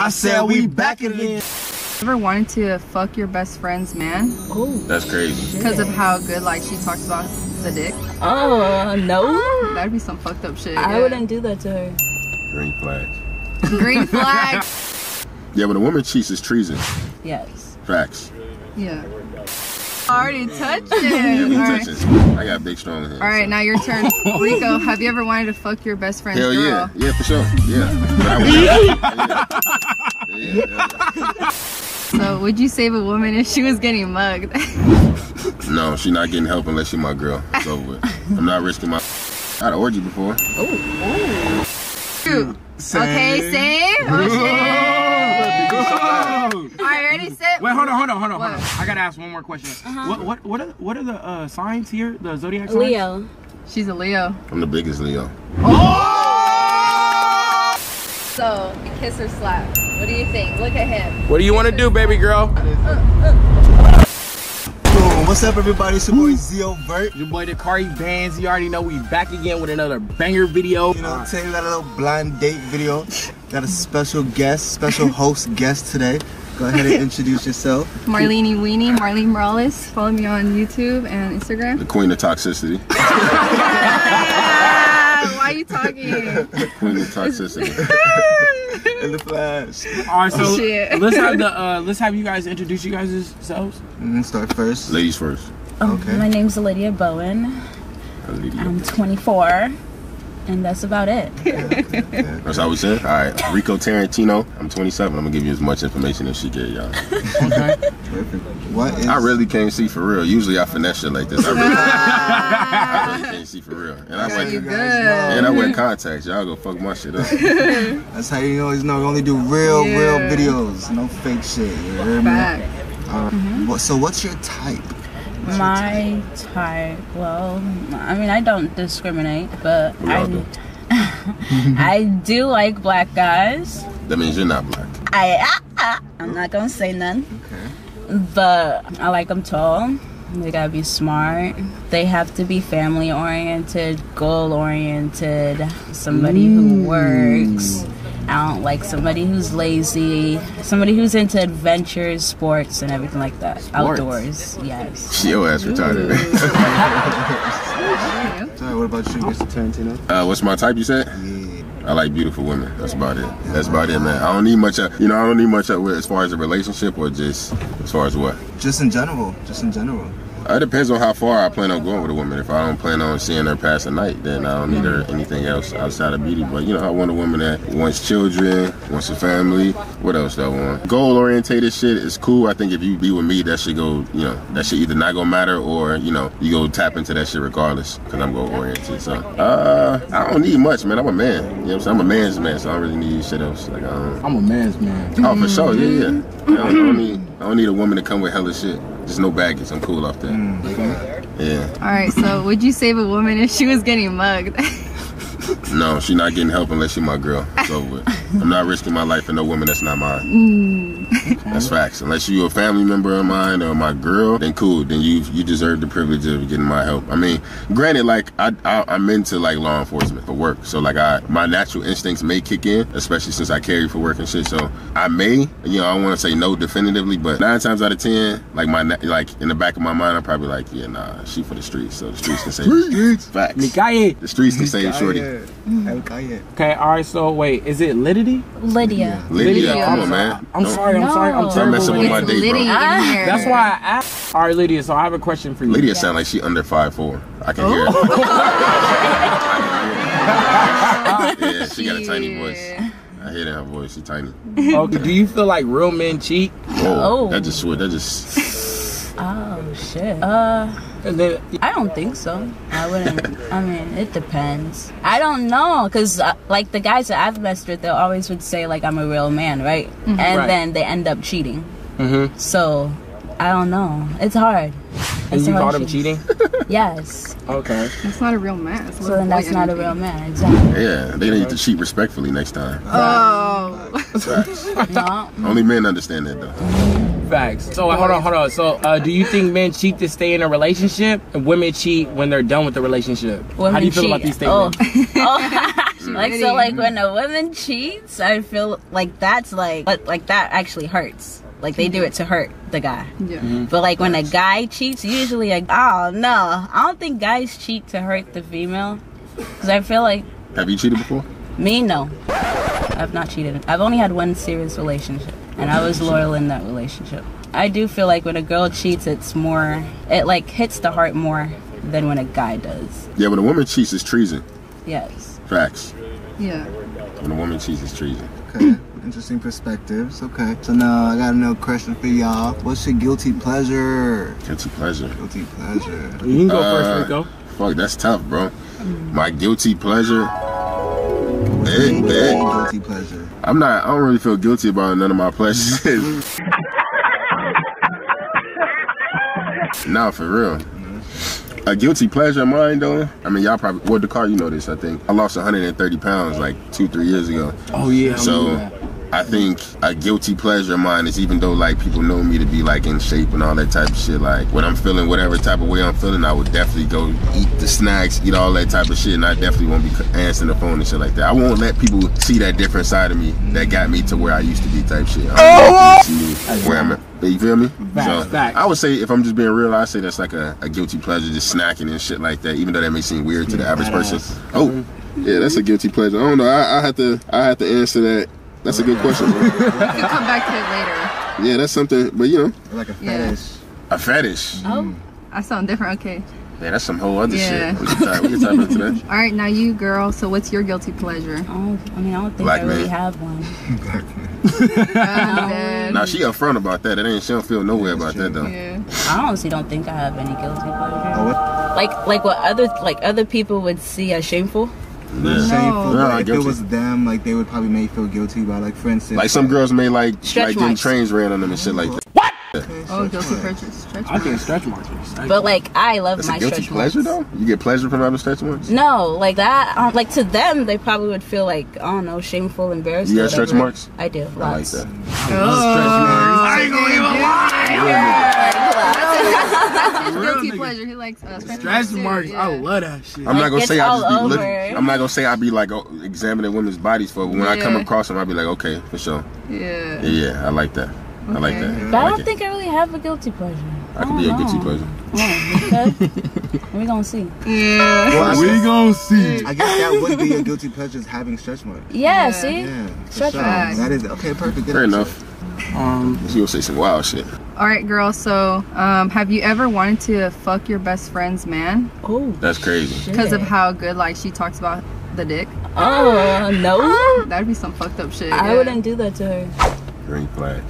I said we back again. Ever wanted to fuck your best friend's man Oh, That's crazy. because of how good like she talks about the dick? Oh no, That'd be some fucked up shit. I yeah. wouldn't do that to her. Green flag. Green flag. Yeah, when a woman cheats, it's treason. Yes. Facts. yeah. Already touched Yeah, it. we All right. touch. I got big strong hands. All right, now your turn. Rico, have you ever wanted to fuck your best friend's Hell girl? yeah, yeah for sure. Yeah. I yeah. Yeah. So, would you save a woman if she was getting mugged? No, she not getting help unless she my girl. It's over with. I'm not risking my. I had an orgy before. Shoot. Okay, same. Oh shit. All right, ready. Wait, hold on, hold on, hold on, hold on. I gotta ask one more question. What, what, what are, what are the uh, signs here? The zodiac signs? Leo. She's a Leo. I'm the biggest Leo. So, kiss or slap? What do you think? Look at him. What do you want to do, baby girl? Uh, uh. Boom. What's up, everybody? It's your boy Zio Vert. Your boy, the Kari Bands. You already know we back again with another banger video. You know, today we got a little blind date video. Got a special guest, special host guest today. Go ahead and introduce yourself. Marlene Weenie, Marlene Morales. Follow me on YouTube and Instagram. The queen of toxicity. Why are you talking? Queen of toxicity. In the flash. All right, so Shit. let's have the uh, let's have you guys introduce you guys yourselves. Mm, start first. Ladies first. Okay. My name's Lydia Bowen. Lydia. I'm 24, and that's about it. That's how we said. All right, Rico Tarantino. I'm 27. I'm gonna give you as much information as she get, y'all. Perfect. What is I really can't see for real. Usually I finesse shit like this. I really, I really can't see for real. And I you like, and I wear contacts. Y'all go fuck my shit up. That's how you always know we only do real, Yeah. real videos. No fake shit. You hear me? Back. Alright. What, so what's your type? My type, well, I mean, I don't discriminate, but We all do. I, I do like black guys. That means you're not black. I, ah, ah, I'm not gonna say none, Okay. But I like them tall. They gotta be smart. They have to be family oriented, goal oriented, somebody who works. I don't like somebody who's lazy, somebody who's into adventures, sports, and everything like that. Outdoors, yes. Your ass retarded. Sorry, what about you, Mr. Tarantino? uh, what's my type? You said. Yeah. I like beautiful women. That's about it. That's about it, man. I don't need much. Uh, you know, I don't need much uh, as far as a relationship or just as far as what. Just in general. Just in general. Uh, It depends on how far I plan on going with a woman. If I don't plan on seeing her past the night, then I don't need her anything else outside of beauty. But you know, I want a woman that wants children, wants a family. What else do I want? Goal orientated shit is cool. I think if you be with me, that should go. You know, that should either not gonna matter or you know, you go tap into that shit regardless because I'm goal oriented. So uh, I don't need much, man. I'm a man. You know what I'm saying? I'm a man's man, so I don't really need shit else. Like I don't. I'm a man's man. Oh, for sure, yeah, yeah. I don't, I don't need. I don't need a woman to come with hella shit. Just no baggage. I'm cool off that. Mm. Yeah. All right, so would you save a woman if she was getting mugged? No, she's not getting help unless she my girl. It's over with. I'm not risking my life for no woman that's not mine. Mm. That's facts. Unless you're a family member of mine or my girl, then cool. Then you you deserve the privilege of getting my help. I mean, granted, like I, I I'm into like law enforcement for work, so like I my natural instincts may kick in, especially since I carry for work and shit. So I may, you know, I want to say no definitively, but nine times out of ten, like my like in the back of my mind, I'm probably like, yeah, nah, she for the streets, so the streets can say the streets. Facts. Mikaye. The streets can say shorty. El Okay, all right. So wait, is it Liddy? Lydia. Lydia, Lydia. come on, man. I'm Don't- sorry. I'm sorry. I'm No. terrible. messing with with my it's date, bro. In Ah. here. That's why I asked. All right, Lydia. So I have a question for you. Lydia sound like she under five four. I can hear it. yeah, she got a tiny voice. I hear that her voice. She tiny. Okay. Do you feel like real men cheat? Oh, Oh. that just swear. That just. Oh shit. Uh, And I don't think so. I wouldn't. I mean, it depends. I don't know, cause uh, like the guys that I've messed with, they always would say like I'm a real man, right? And Right. then they end up cheating. Mhm. So I don't know. It's hard. and It's you hard caught him cheating. Yes. Okay. That's not a real man. It's a So then that's boy not a real man. Exactly. Yeah, they need to cheat respectfully next time. Oh. Facts. No. Only men understand that though. Facts. So hold on, hold on. So uh, do you think men cheat to stay in a relationship, and women cheat when they're done with the relationship? How do you feel about these Oh. statements? oh. Like so, like when a woman cheats, I feel like that's like, but like that actually hurts. Like they do it to hurt the guy. Yeah. But like when a guy cheats, usually like, oh no, I don't think guys cheat to hurt the female. Cause I feel like Have you cheated before? me, no, I've not cheated. I've only had one serious relationship, and I was loyal in that relationship. I do feel like when a girl cheats, it's more, it like hits the heart more than when a guy does. Yeah, when a woman cheats, it's treason. Yes. Facts. Yeah. When a woman cheats, it's treason. Okay. Interesting perspectives. Okay. So now I got another question for y'all. What's your guilty pleasure? Guilty pleasure. Guilty pleasure. You can go Uh, first, Rico. Fuck, that's tough, bro. My guilty pleasure. Guilty pleasure. I'm not. I don't really feel guilty about none of my pleasures. nah, for real. A guilty pleasure of mine, though. I mean, y'all probably. Well, the car, you know this. I think I lost 130 pounds like two, three years ago. Oh yeah. So. I think a guilty pleasure of mine is even though like people know me to be like in shape and all that type of shit, like when I'm feeling whatever type of way I'm feeling, I would definitely go eat the snacks, eat all that type of shit, and I definitely won't be answering the phone and shit like that. I won't let people see that different side of me that got me to where I used to be type shit. I people see where I'm at. You feel me? Facts, facts. I would say if I'm just being real, I say that's like a, a guilty pleasure, just snacking and shit like that. Even though that may seem weird to the average person. Oh, yeah, that's a guilty pleasure. I don't know. I, I have to. I have to answer that. That's a good question. Bro. You can come back to it later. Yeah, that's something. But you know, Like a Yeah. fetish. a fetish. Oh. I sound different. Okay. Yeah, that's some whole other Yeah. shit. We can talk, we can talk about that. All right, now you, girl. So what's your guilty pleasure? Oh, I mean, I don't think Black I really man. have one. I'm dead. Now she upfront about that. It ain't. She don't feel nowhere way about that though. Yeah. I honestly don't think I have any guilty pleasure. Oh, what? Like, like what other like other people would see as shameful. Yeah. Shameful. No, but if guilty. it was them, like they would probably make you feel guilty about, like for instance, Like some girls may like Stretch like getting trains ran on them and shit like that. Okay, Oh, guilty pleasure. Stretch I think stretch marks. are But like, I love That's my a guilty stretch pleasure marks. though. You get pleasure from having stretch marks. No, like that. Um, like to them, they probably would feel like I don't know, shameful, embarrassed. You got stretch marks? I do. I like Lots. that. I ain't gonna even lie. That's his Real guilty nigga. Pleasure. He likes uh, stretch, Stretch marks. yeah. I love that shit. I'm not gonna it's say I all just be looking. I'm not gonna say I be like oh, examining women's bodies for. But when I come across them, I be like, okay, for sure. Yeah. Yeah, yeah, I like that. I like that. But I like don't it. think I really have a guilty pleasure. I could be a guilty pleasure. Okay. we gonna see. Yeah. Well, we guess, gonna see. I guess that would be a guilty pleasure is having stretch marks. Yeah, Yeah. see. Yeah, for Stretch sure. marks. That is okay. Perfect. Fair enough. Um, You gonna say some wild shit. All right, girl. So, um, have you ever wanted to fuck your best friend's man Oh, That's crazy. because of how good, like, she talks about the dick? Oh no, That'd be some fucked up shit. I yeah. wouldn't do that to her. Green flag.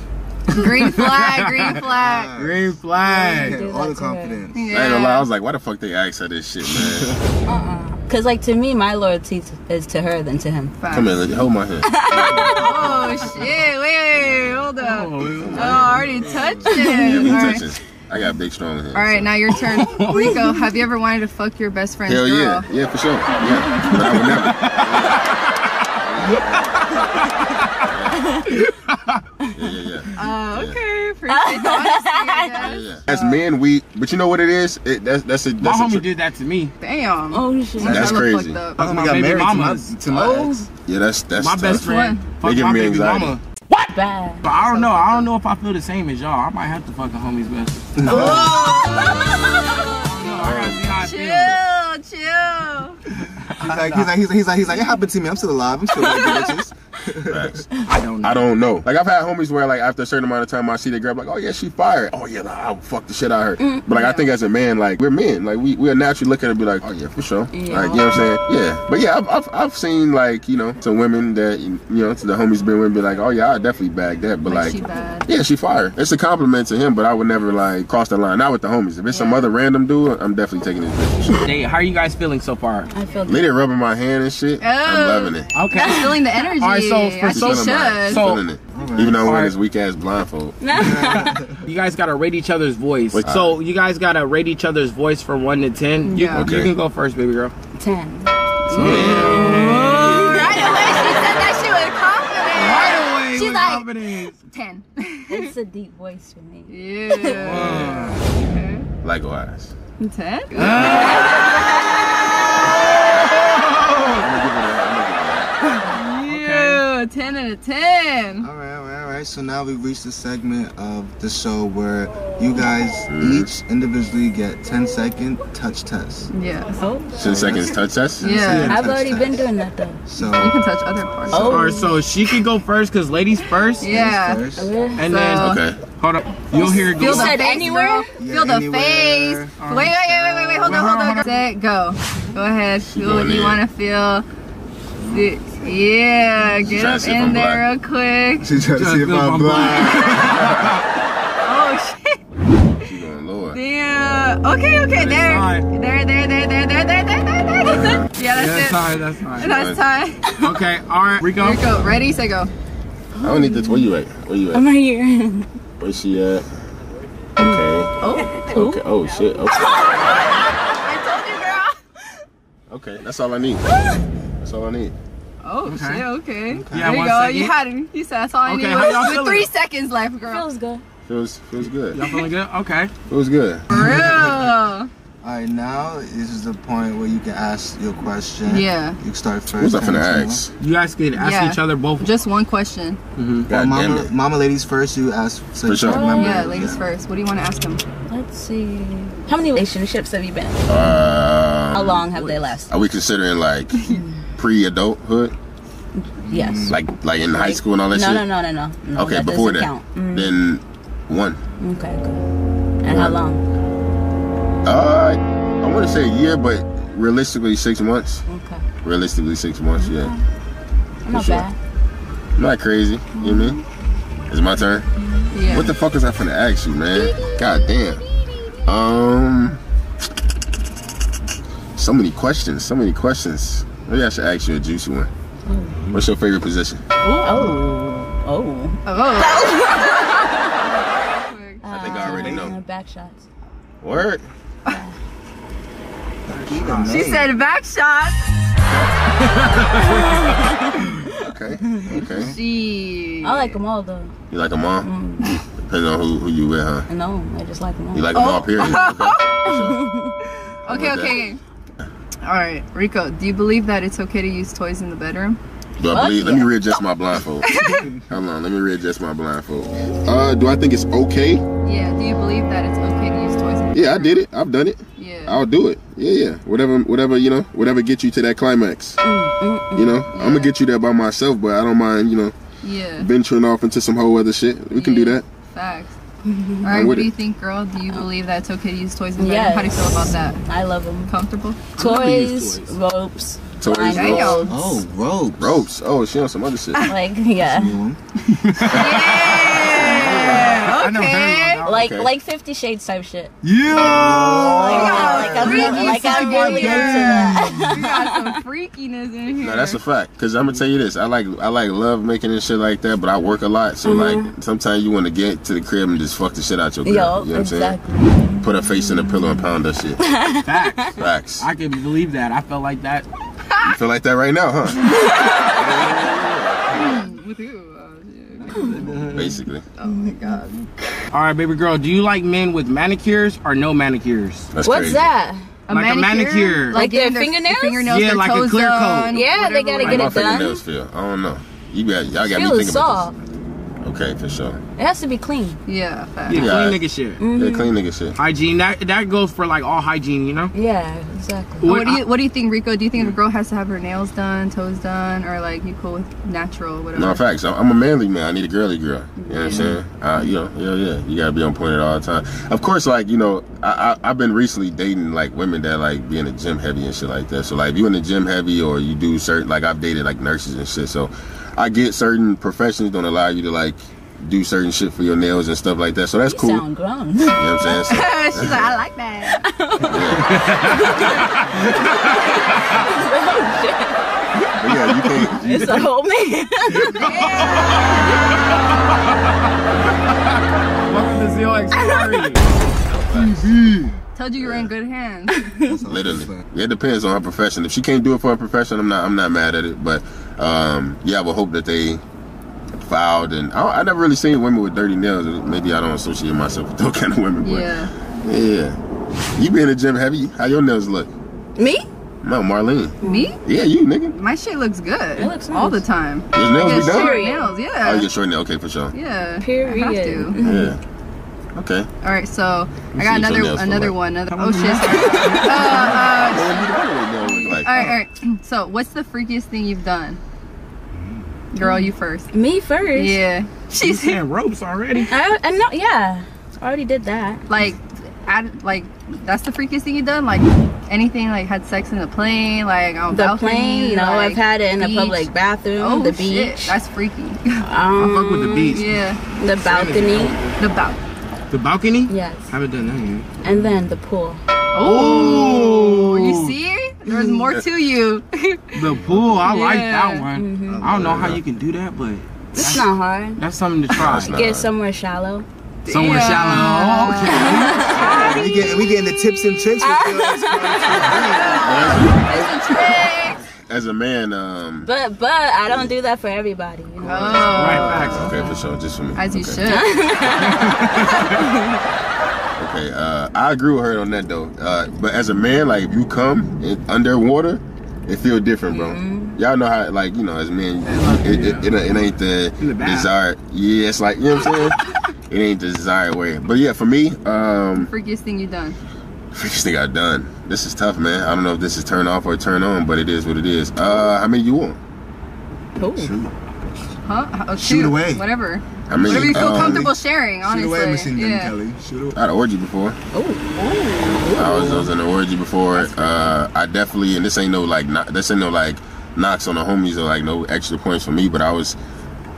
Green flag. Green flag. green flag. Yeah, all the to her. confidence. I ain't lie. I was like, why the fuck they ask her this shit, man? Uh-uh. Cause like to me, my loyalty is to her than to him. Come here, hold my hand. Oh shit! Wait, wait, wait, hold up. Oh, oh I already touched Yeah, it. we All right. touching. I got big strong hands. All right, now your turn. Rico, have you ever wanted to fuck your best friend's Hell girl? yeah, yeah, for sure. Yeah, but I would never. yeah, yeah, yeah. Oh, okay. Appreciate the honesty, yeah, yeah. As men, we, but you know what it is? It, that's that's a My that's a homie tr- did that to me. Damn. Oh shit. That's hella crazy. fucked up. My my got baby married to my, to my Oh. ex. yeah, that's that's My tough. best friend. one? Fuck They give my me baby anxiety. mama. Bad. But I don't know. I don't know if I feel the same as y'all. I might have to fuck a homie's best. friend. I gotta see how I feel. Chill, chill. He's like, he's like, he's like, he's like, he's like, it happened to me. I'm still alive. I'm still like bitches. Facts. I don't know. I don't know. Like I've had homies where like after a certain amount of time I see the girl like, oh yeah, she fired. Oh yeah, I'll fuck the shit out of her. Mm-hmm. But like I think as a man, like we're men, like we we naturally look at her and be like, oh yeah, for sure. Yeah. Like you know what I'm saying? Yeah. But yeah, I've, I've I've seen like you know some women that you know to the homies been with be like, oh yeah, I definitely bag that. But Like, like, she bad. yeah, she fired. It's a compliment to him, but I would never like cross the line. Not with the homies. If it's some other random dude, I'm definitely taking his bitch. Hey, how are you guys feeling so far? I feel Lady good. rubbing my hand and shit. I'm Oh. loving it. Okay. Just feeling the energy. All right, so for As so- she Feeling my- should. So- feeling it. Even though I'm wearing Alright. this weak ass blindfold. You guys gotta rate each other's voice. Wait. So you guys gotta rate each other's voice from one to ten. You, Yeah. you Okay. can go first, baby girl. Ten. Right away, she said that shit with confidence. away, She's like- Ten. It's a deep voice for me. Yeah. Likewise. Ten? Ah. yeah, okay. 10 out of 10. All right, all right, all right. So now we've reached the segment of the show where you guys each individually get 10 second touch test. Yes. Oh. 10 seconds touch test? Yeah. I've already test. been doing that though. So you can touch other parts. Oh. Or so she could go first because ladies first. Yeah. Ladies first. And so. then. Okay. Hold up. You'll hear it go. You said anywhere? Yeah, Feel the face. Arm wait, wait, wait, wait, wait. Hold on, hold on. Set, go. Go ahead. Feel what you want to feel. See, yeah, get up in I'm there real quick. She's trying to Just see if I'm my blind. Oh shit. She going lower. Damn. Okay, okay, there. There, there, there, there, there, there, there, there, there. Yeah, That's that's it. fine. That's fine. That's time. Okay. All right, Rico. Here we go. Ready, say go. I don't need this. Where you at? Where you at? I'm right here. Where she at? Okay. Oh. Okay. Oh shit. Okay. I told you, girl. Okay. That's all I need. That's all I need. Oh Okay. shit, okay. Yeah, there you go. second. You had him. You said that's all I Okay, need. how y'all With three seconds left, girl. Feels good. Feels feels good. Y'all feeling good? Okay. Feels good. For real. Alright, now this is the point where you can ask your question. Yeah. You can start first. What's up for the ask? You guys can ask Yeah. each other both. Just one question. Well, God damn mama, mama, ladies first. You ask. So For you sure. Remember, Yeah, ladies first. What do you want to ask him? Let's see. How many relationships have you been in? Uh, How long have they lasted? Are we considering like pre-adulthood, Yes. like like in high school and all that no, shit? no, no, no, no, no. Okay, that before that, count. Mm, then one. Okay, good. And how long? Uh, I want to say a year, but realistically six months. Okay. Realistically six months. Yeah, Not sure. bad. not crazy. You know what I mean? It's my turn. Yeah. What the fuck is I finna ask you, man? God damn. Um, so many questions. So many questions. Maybe I should ask you a juicy one. What's your favorite position? Oh. Oh. Oh. I think I already know. Uh, back shots. Word. she said back shot. Okay. Okay. She. I like them all though. You like them all? Depending on who, who you with, huh? No, I just like them all. You like them all, Oh. period. Okay. Okay, okay, okay. All right, Rico. Do you believe that it's okay to use toys in the bedroom? Do I believe? Let me readjust my blindfold. Hold on, let me readjust my blindfold. Uh, do I think it's okay? Yeah. Do you believe that it's okay to use toys in the bedroom? Yeah, I did it. I've done it. Yeah. I'll do it. Yeah, yeah. Whatever, whatever you know, whatever gets you to that climax. Mm, mm, mm, you know, I'm gonna get you there by myself, but I don't mind. You know, Yeah. venturing off into some whole other shit. We can do that. Facts. Mm-hmm. All right. What do you think, girl? Do you believe that it's okay to use toys in the bedroom? Yes. How do you feel about that? I love them. Comfortable? Toys, toys. ropes, Toys, ropes, Oh, ropes. ropes. Oh, she on some other shit. like yeah. Yeah. I never heard Okay. about like Okay. like Fifty Shades type shit. Yeah. Like, I'm, freaky like I'm really into that. You got some freakiness in here. No, that's a fact. Cause I'm gonna tell you this. I like I like love making and shit like that, but I work a lot, so like mm-hmm. sometimes you want to get to the crib and just fuck the shit out your girl. Yo, you know what I'm saying? Put her face in the pillow and pound that shit. Facts. Facts. I can believe that. I felt like that. You feel like that right now, huh? With you. Basically. oh my god. All right, baby girl. Do you like men with manicures or no manicures? That's What's crazy. that? Like a manicure. Like their getting fingernails? fingernails Yeah, their like a toes clear coat. done, Yeah, they gotta How get my it done. fingernails feel? I don't know. You got y'all got Feel me thinking soft. about this. Okay, for sure. It has to be clean. Yeah, facts. Yeah, Yeah. clean nigga shit. Yeah, clean nigga shit. Hygiene. That that goes for like all hygiene, you know. Yeah, exactly. What do you What do you think, Rico? Do you think a girl has to have her nails done, toes done, or like you cool with natural, whatever? No facts. I'm I'm a manly man. I need a girly girl. You know what I'm saying? Uh, you know, yeah, yeah. You gotta be on point at all the time. Of course, like you know, I, I I've been recently dating like women that like be in the gym heavy and shit like that. So like, if you in the gym heavy or you do certain like I've dated like nurses and shit. So I get certain professions don't allow you to like do certain shit for your nails and stuff like that. So that's You cool. sound grown. You know what I'm saying? So, She's like, I like that. but yeah, you can't. it's a whole man. Welcome to Zero X Told you you were in good hands. Literally, it depends on her profession. If she can't do it for her profession, I'm not, I'm not mad at it. But um, yeah, I would hope that they filed. And I, I never really seen women with dirty nails. Maybe I don't associate myself with those kind of women. But yeah. yeah, you be in the gym heavy. How your nails look? Me? No, Marlene. Me? Yeah, you nigga. My shit looks good. It looks all the nice. time. Your nails I be get done. short Period. nails. Oh, you Yeah. get short nails. Okay, for sure. Yeah. I Period. have to. Yeah. Okay. All right, so You I got another nails for another like- one. Another, oh shit. sorry. uh, uh, Well, you got it right now, like, all right, all right. So, what's the freakiest thing you've done? Girl, you first. Me first. Yeah. She's She's saying ropes already. I, I know. Yeah. I already did that. like, I like that's the freakiest thing you've done. Like anything, like had sex in the plane, like on The balcony, plane. No, like, I've had it in beach. a public bathroom. Oh the shit, beach. that's freaky. Um, Fuck with the beach. yeah, the balcony. the bal. The balcony? Yes. Haven't done that yet. And then the pool. Oh, you see? There's more to you. The pool, I like that one. I don't know how you can do that, but It's not hard. that's something to try. That's not- Get somewhere shallow. Somewhere Damn. shallow. Oh, okay. We get we getting the tips and tricks with your ass. It's a trick. As a man, um, But but I don't do that for everybody. You know? Oh, Right, facts. okay, for sure, just for me. as you okay. should. Okay, uh, I agree with her on that though. Uh, but as a man, like if you come in, underwater, it feel different, bro. Mm-hmm. Y'all know how, like you know, as men, it, it, it, it ain't the, In the bath. desired. Yeah, it's like you know what I'm saying. it ain't the desired way. But yeah, for me, um, Freakiest thing you've done. freakiest thing I've done. This is tough, man. I don't know if this is turn off or turn on, but it is what it is. Uh, how many you want? Cool. Huh? Oh, Shoot away. Whatever. I mean, Whatever you feel um, comfortable sharing, Shoot honestly. away, machine gun yeah. Kelly. Shoot away. I had an orgy before. Oh. I was, I was in an orgy before. Uh, I definitely, and this ain't no like, not, this ain't no like knocks on the homies or like no extra points for me. But I was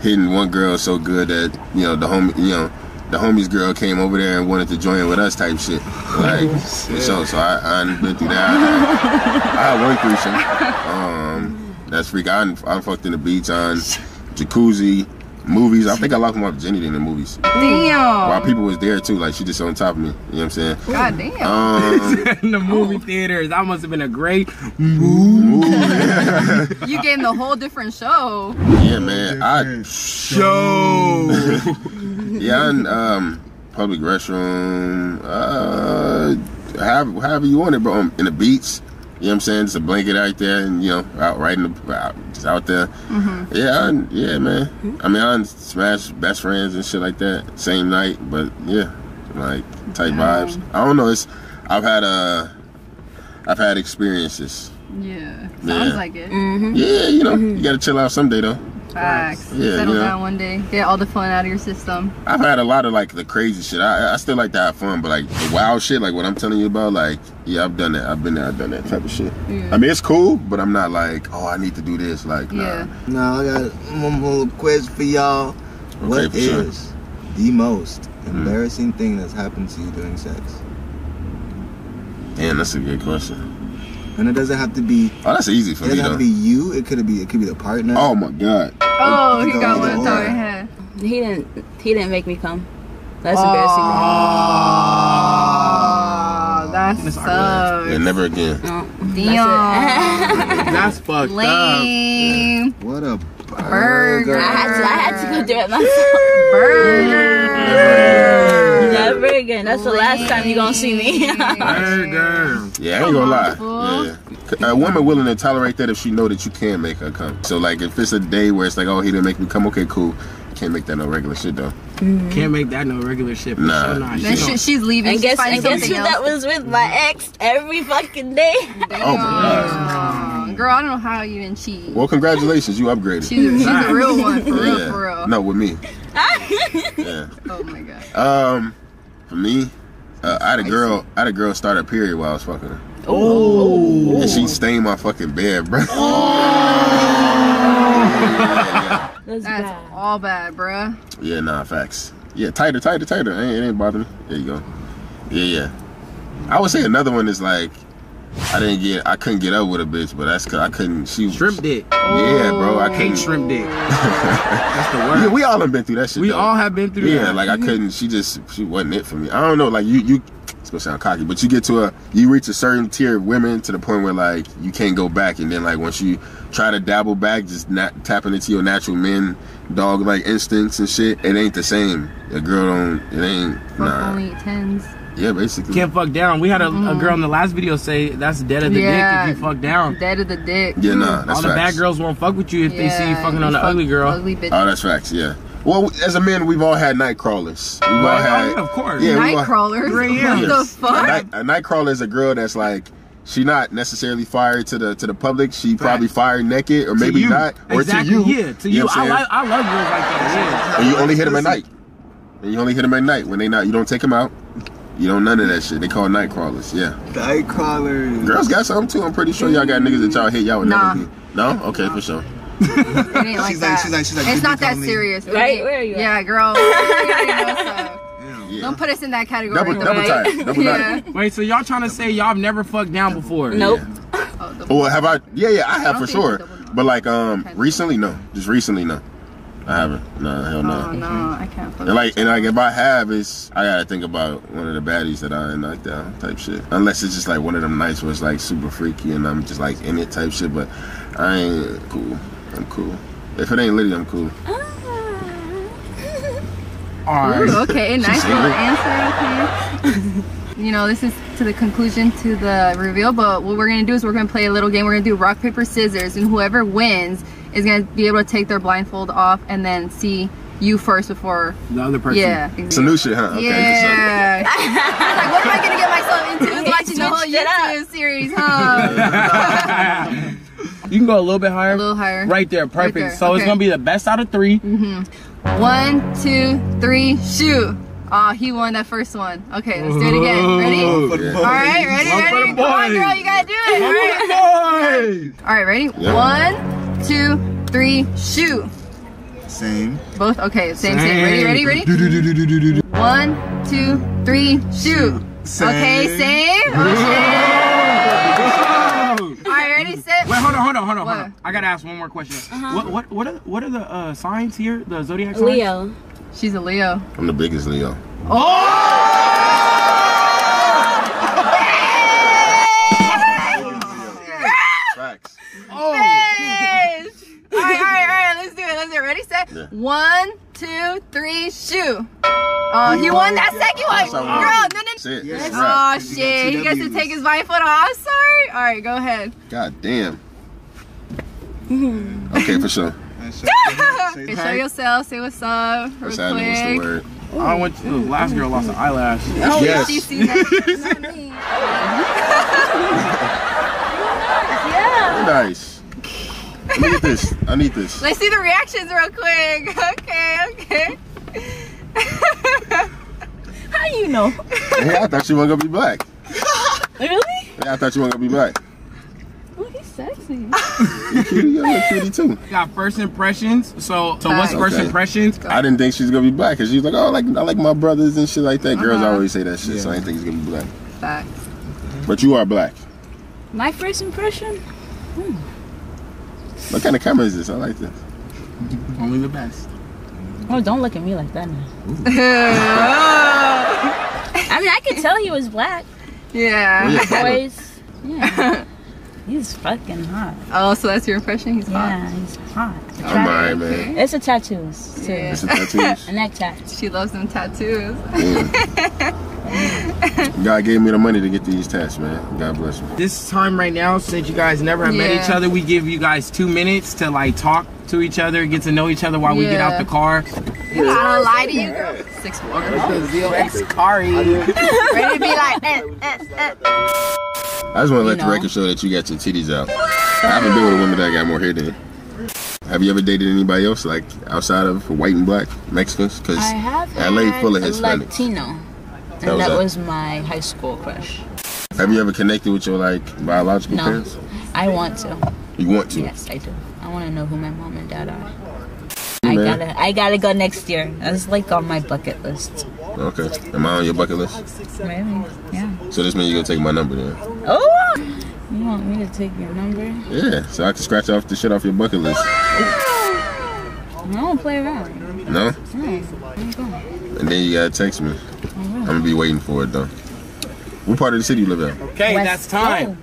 hitting one girl so good that you know the homie, you know, the homies girl came over there and wanted to join with us type shit. Like, so so I, I done been through that. I, had one threesome. Um, that's freak. I done, I fucked in the beach on jacuzzi. Movies, I think I locked my virginity in the movies. Damn. While people was there too, like she just on top of me. You know what I'm saying? God damn. Um, in the movie theaters, that must have been a great. you gave him the whole different show. Yeah, man. I Show. yeah, and, um, public restroom, uh, however, however you want it, bro. Um, in the beach, you know what I'm saying? Just a blanket out there, and you know, out right in the, out, just out there. Mm-hmm. Yeah, I, yeah, man. I mean, I smash best friends and shit like that same night, but yeah, like tight vibes. I don't know. It's I've had uh, I've had experiences. Yeah. Sounds Yeah. like it. Mm-hmm. Yeah, you know, mm-hmm. you gotta chill out someday though. Facts. Yeah, Settle you know. down one day. Get all the fun out of your system. I've had a lot of like the crazy shit. I, I still like to have fun, but like the wild shit, like what I'm telling you about, like yeah, I've done that. I've been there. I've done that type of shit. Yeah. I mean, it's cool, but I'm not like, oh, I need to do this. Like, Yeah. nah. Now I got one more quiz for y'all. What for sure. is the most mm. embarrassing thing that's happened to you during sex? Damn, that's a good question. And it doesn't have to be. Oh, that's easy for It me doesn't have to be you. It could be. It could be the partner. Oh my god. Oh, oh, he Go got one either on top of or. head. He didn't. He didn't make me come. That's Oh. embarrassing. Oh, that That's sucks. Yeah, never again. No, Damn. That's fucked up. Lame. What a Burger. burger. I had to. I had to go do it myself. Burger. Never again. That's the last time you're gonna see me. Burger. Yeah, I ain't gonna lie. Yeah. A woman willing to tolerate that if she know that you can make her come. So like, if it's a day where it's like, oh, he didn't make me come, okay, cool. Can't make that no regular shit though. Can't make that no regular shit. for Nah. sure not. She she, she's leaving. and guess and guess who else. that was with my ex every fucking day. Oh my god. Girl, I don't know how you didn't cheat. Well, congratulations, you upgraded. She's a, she's a real one, for real, yeah. for real. No, with me. yeah. Oh my god. Um, for me, uh, I had a girl. I had a girl start a period while I was fucking her, Oh. and she stained my fucking bed, bro. That's, That's bad. all bad, bruh. yeah, nah, facts. Yeah, tighter, tighter, tighter. It ain't, it ain't bother me. There you go. Yeah, yeah. I would say another one is like, I didn't get, I couldn't get up with a bitch, but that's cause I couldn't. She Shrimp dick. Yeah, bro, I Hate couldn't. shrimp dick. That's the worst. Yeah, we all have been through that shit. we though. all have been through Yeah, that. like I couldn't. She just she wasn't it for me. I don't know. Like you, you. It's gonna sound cocky, but you get to a you reach a certain tier of women to the point where like you can't go back, and then like once you try to dabble back, just not tapping into your natural men dog like instincts and shit, it ain't the same. A girl don't. It ain't. Fuck Nah. only tens. Yeah, basically. Can't fuck down. We had a, a girl in the last video say that's dead of the Yeah. dick if you fuck down. Dead of the dick. yeah, nah, that's All the facts. bad girls won't fuck with you if they see you fucking on you an ugly girl. Ugly bitch. Oh, that's facts. Yeah. Well, as a man, we've all had night crawlers. We've all Right, had. oh, yeah, of course. Yeah, we Night crawlers. Right, What yeah. the Yes. A fuck? night, a night crawler is a girl that's like she not necessarily fired to the to the public. She probably fired naked or To maybe you. not, or exactly, to you. Yeah, to You you. know I, I'm like, saying? I love girls like that. And you only hit them at night. And you only hit them at night when they not. You don't take them out. You don't none of that shit. They call night crawlers. Yeah. Night crawlers. Girls got something too. I'm pretty sure y'all got niggas that y'all hit. Y'all would Nah. never be. No? Okay, for sure. It ain't like She's like- she's like- she's like, it's not that me?" serious. Right? Where are you at? Yeah, girl. Yeah. Don't put us in that category. Double, double right? time. Double Yeah. time. Wait, so y'all trying to say y'all have never fucked down before? Nope. Oh, Well, have I? Yeah, yeah, I have don't for sure. But like, um, Okay. recently, no. Just recently, no. I haven't. No, hell no. Oh no, I can't. And like, and like, if I have, it's I gotta think about one of the baddies that I knocked down type shit. Unless it's just like one of them nights where it's like super freaky and I'm just like in it type shit. But I ain't cool. I'm cool. If it ain't Liddy, I'm cool. All right. Ooh, okay, nice little answer. Okay. you know, this is to the conclusion to the reveal, but what we're gonna do is we're gonna play a little game. We're gonna do rock paper scissors, and whoever wins is gonna be able to take their blindfold off and then see you first before. The other person. Yeah. It's a new shit, huh? Okay. Yeah. I was like, what am I gonna get myself into? Is watching the whole switched up. YouTube series, huh? You can go a little bit higher. a little higher. Right there, perfect. there, So it's gonna be the best out of 3 mm-hmm. One, two, three, shoot. Oh, he won that first one. Okay, let's do it again. Ready? Yeah. All right, ready, One ready? the Come on, girl, you gotta do it. All right, All right ready? Yeah. One, two, three, shoot. Same. Both? Okay, same, same. Ready, ready, ready? Do-do-do-do-do-do-do. One, two, three, shoot. Okay, same. Okay. All right, ready, set. Wait, hold on, hold on, hold on, What? hold on. I gotta ask one more question. What, what, what are, what are the uh, signs here? The zodiac signs? Leo. She's a Leo. I'm the biggest Leo. Facts. Oh, Yes. All right, all right, all right. Let's do it. Let's do it. Ready, set. Yeah. One, two, three, shoot. Oh, he won that second one. That's Girl, win. no, no, That's it. Yes. That's Oh shit! He gets to take his blindfold off. I'm sorry. All right, go ahead. God damn. Okay, for sure. Okay, show yourself. Say what's up. Real What's quick. happening? What's the word? Oh, I went to the last girl lost an eyelash. Oh, Yes. she seen that. Yeah. Nice. Let me get this. I need this. Let's see the reactions real quick. Okay, okay. How you know? Yeah, I thought you weren't gonna be black. Really? Yeah, I thought you weren't gonna be black. Oh, he's sexy. You cutie, you're a little cutie too. Got first impressions. So, so what's Facts. first Okay. impressions? I didn't think she was gonna be black because she was like, oh, I like I like my brothers and shit like that. Girls Uh-huh. always say that shit, so I didn't think he's gonna be black. Facts. But you are black. My first impression? What kind of camera is this? I like this. Only the best. Oh, don't look at me like that now. I mean, I could tell he was black. yeah. Yeah. Boys. Yeah. He's fucking hot. Oh, so that's your impression? He's hot. Yeah, he's hot. I'm alright, man. It's a tattoos too. Yeah. It's a tattoos. A neck tat. She loves them tattoos. Yeah. God gave me the money to get these tats, man. God bless me. This time right now, since you guys never have met each other, we give you guys two minutes to like talk to each other, get to know each other while we get out the car. I don't lie to you, girl. Six four. The ZX Cari. Ready to be like, eh, eh, eh. I just want to let You the record show that you got your titties out. I haven't been with a woman that got more hair than. Have you ever dated anybody else, like outside of white and black Mexicans? Because LA had full of a Hispanics. Latino. That And was that was my high school crush. Have you ever connected with your like biological No. parents? I want to. You want to? Yes, I do. I want to know who my mom and dad are. I gotta, I gotta go next year. That's like on my bucket list. Okay. Am I on your bucket list? Maybe, yeah. So this means you're gonna take my number then? Oh, you want me to take your number? Yeah. So I can scratch off the shit off your bucket list. I don't play around. No? No, where you going? And then you gotta text me. I'm gonna be waiting for it though. What part of the city you live in? Okay, Let's that's time.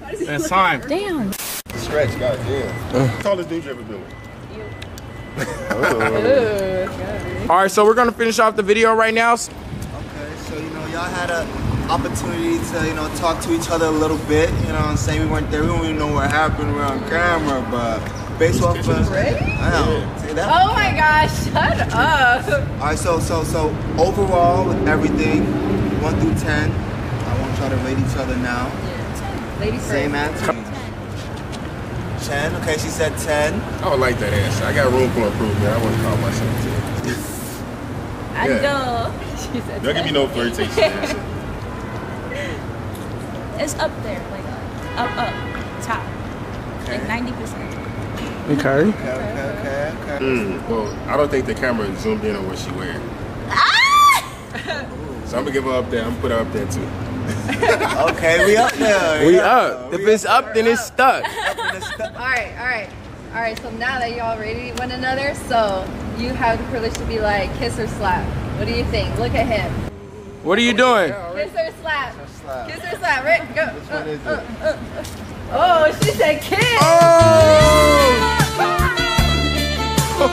That's time. Damn. Stretch, goddamn. Uh. Tallest dude you ever been with? All right, so we're gonna finish off the video right now. Okay, so you know y'all had an opportunity to, you know, talk to each other a little bit. You know what I'm saying? We weren't there. We don't even know what happened. We're on camera, but based off of, I know. See that? Oh my gosh, shut up. All right, so so so overall with everything, one through ten, I want y'all to rate each other now. Ladies Same first. answer. Ten. Okay, she said ten. I don't like that answer. I got room for improvement. I wouldn't call myself ten. I Yeah. know. She said Don't give me no flirtation. It's up there, like up, up, top, like ninety percent. Okay. Okay, okay, okay, okay. Mm, well, I don't think the camera zoomed in on what she wearing. so I'm gonna give her up there. I'm gonna put her up there too. Okay, we up there. We up. If it's up, then it's stuck. All right, all right. All right, so now that y'all ready one another, so you have the privilege to be like kiss or slap. What do you think? Look at him. What are you doing? Kiss or slap? slap. Kiss or slap, right? Go. Which one is Uh, it? Oh, she said kiss. Yo,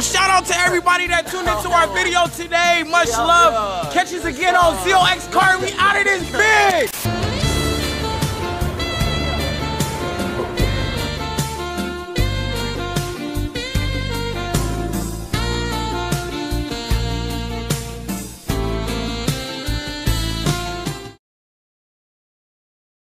shout out to everybody that tuned into our video today. Much love. Catch us again on ZOX Card. We out of this bitch.